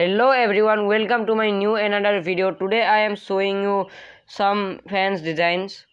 hello everyone welcome to my new another video. Today i am showing you some fans designs.